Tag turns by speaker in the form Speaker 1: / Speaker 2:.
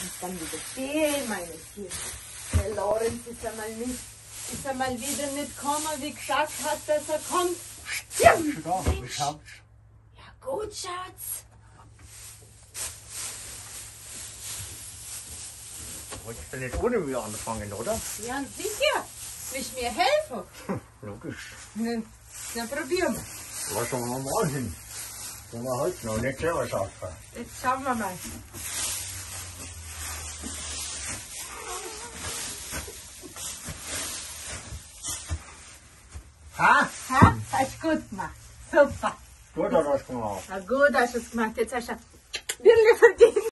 Speaker 1: Und dann wieder den, meine Tiere. Der Lorenz ist einmal nicht, ist einmal wieder nicht gekommen, wie gesagt hat, dass er kommt. Stimmt!
Speaker 2: Ja,
Speaker 1: gut, Schatz.
Speaker 2: Wolltest du nicht ohne mir anfangen, oder?
Speaker 1: Ja, sicher. Willst du mir helfen?
Speaker 2: Logisch.
Speaker 1: Dann probieren wir.
Speaker 2: Lass uns mal hin. Wenn wir heute noch nicht selber schaffen.
Speaker 1: Jetzt schauen wir mal.
Speaker 2: Ha?
Speaker 1: Ha? Hast du gut gemacht. Super.
Speaker 2: Gut hast du gemacht.
Speaker 1: Ja, gut hast du es gemacht. Jetzt hast du... Wir liefern dir.